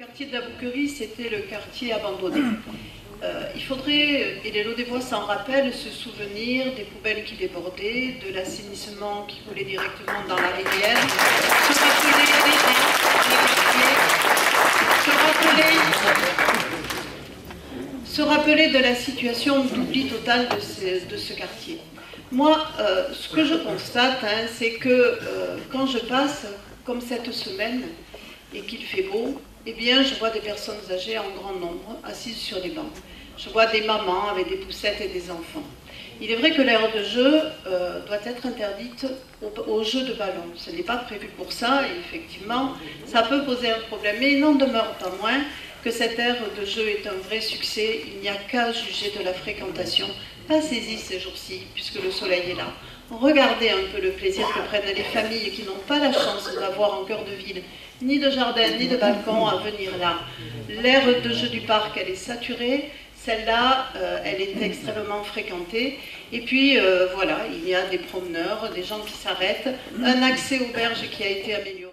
Le quartier de la Bouquerie, c'était le quartier abandonné. Euh, il faudrait, et les des voix s'en rappellent, se souvenir des poubelles qui débordaient, de l'assainissement qui coulait directement dans la rivière, se rappeler se rappeler, de la situation d'oubli total de ce, quartier. Moi, euh, ce que je constate, hein, c'est que euh, quand je passe, comme cette semaine, et qu'il fait beau, eh bien, je vois des personnes âgées en grand nombre assises sur des bancs. Je vois des mamans avec des poussettes et des enfants. Il est vrai que l'aire de jeu euh, doit être interdite aux, jeux de ballon. Ce n'est pas prévu pour ça et effectivement, ça peut poser un problème. Mais il n'en demeure pas moins que cette aire de jeu est un vrai succès. Il n'y a qu'à juger de la fréquentation. Passez-y ces jours-ci, puisque le soleil est là. Regardez un peu le plaisir que prennent les familles qui n'ont pas la chance d'avoir en cœur de ville ni de jardin, ni de balcon à venir là. L'aire de jeu du parc, elle est saturée. Celle-là, euh, elle est extrêmement fréquentée. Et puis, euh, voilà, il y a des promeneurs, des gens qui s'arrêtent, un accès aux berges qui a été amélioré.